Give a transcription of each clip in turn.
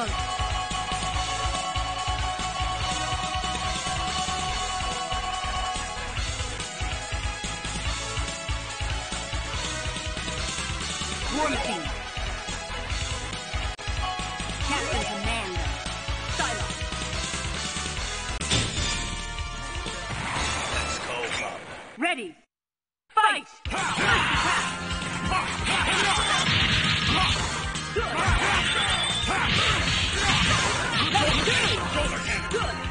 War Machine. Captain Commando. Psylocke. Let's go. Ready. Fight! War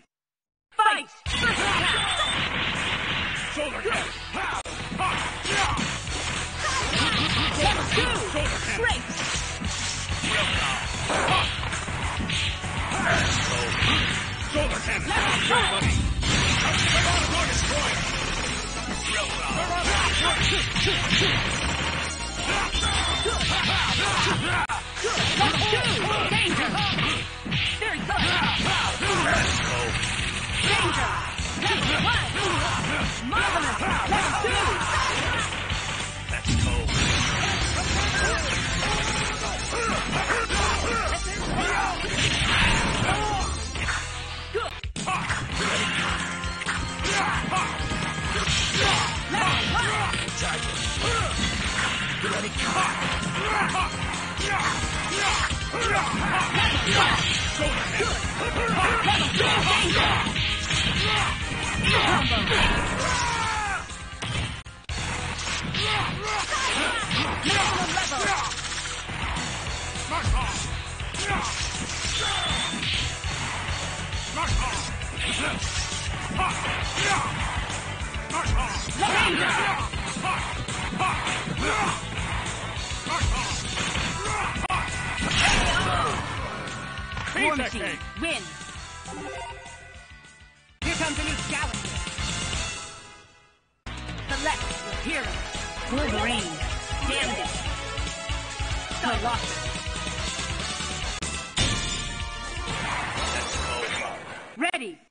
Marvelous! Win! Here comes a new challenger. Select your hero. Wolverine, Gambit, Colossus. Let's go, Ready.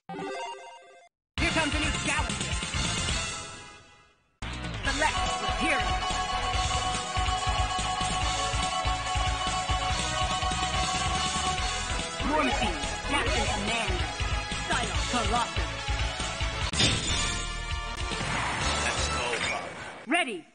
Let's go, Ready.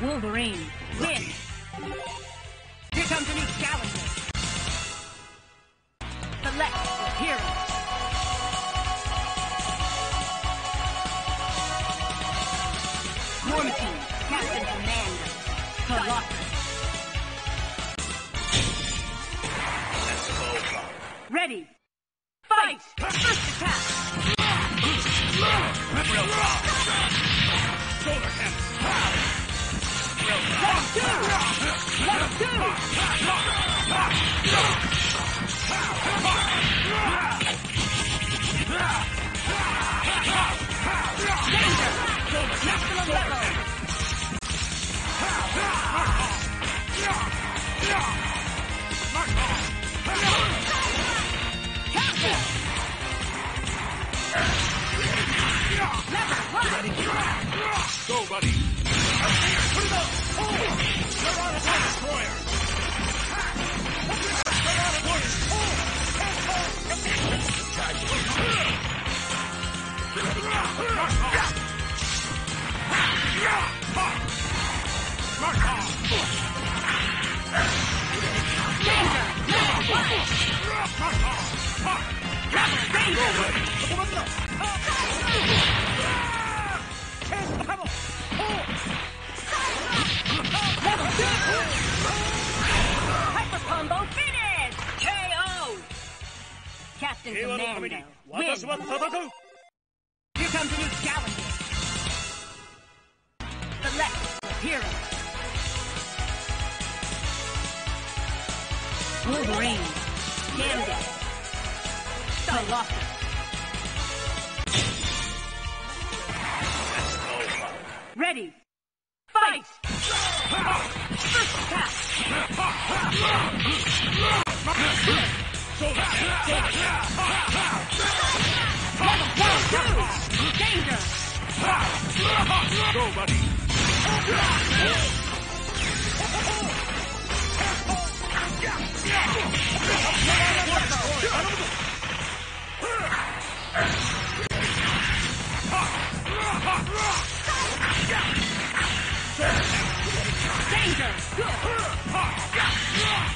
Wolverine, Captain Commando, Colossus. Let's Ready. Fight! First attack! Solar cannon. Bob. Let's go! Maximum level! Go, buddy. Put it up. Oh, you're on a destroyer. Hyper combo finish! KO! Captain 平 Hyper combo finish! KO! Captain Commando. Win! Here comes a new challenger. The Select hero. Wolverine. Gambit. Colossus. Ready. Fight! Danger!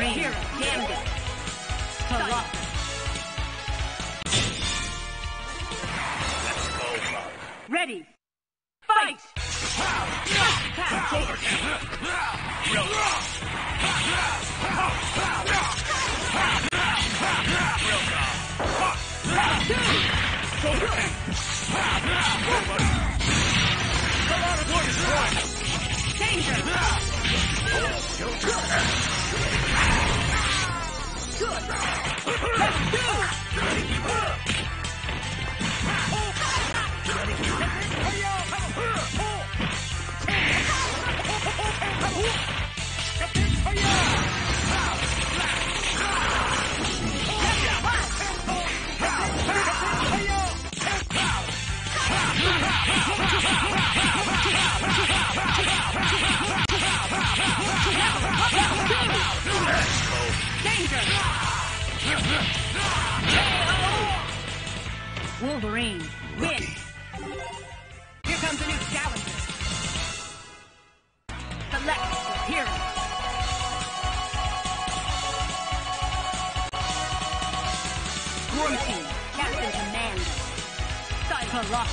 Hero. Gambit. Colossus. Let's go. Ready. Fight! Danger! Go, Bob.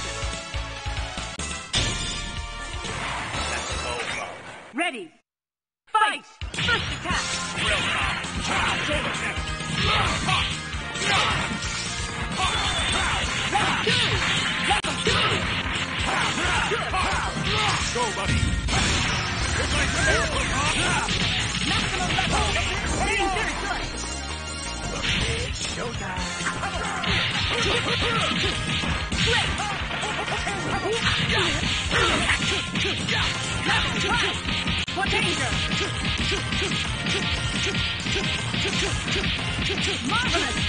Ready. Fight! First attack! Go, buddy. Good. For danger. Marvelous.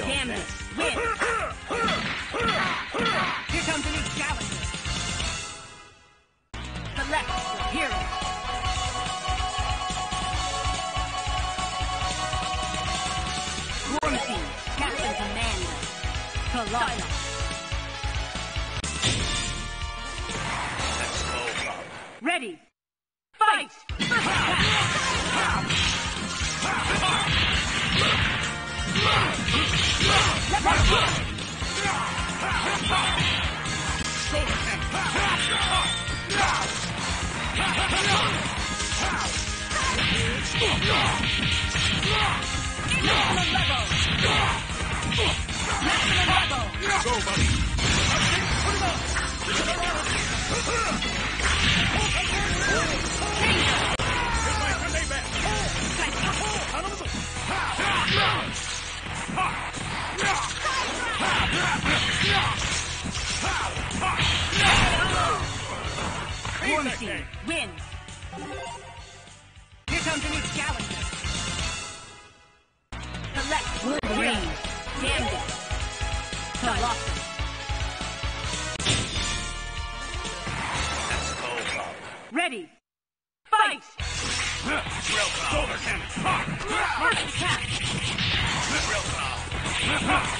Win. Here comes a new challenger. Select your hero. Captain Commando. Ready. Maximum level. Maximum level. Go, buddy. Here's my Sunday best. War Machine wins. Ready. Fight! Drill. Solar cannon. First attack. Drill.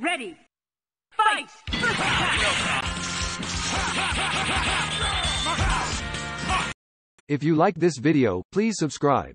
Ready. Fight! If you like this video, please subscribe.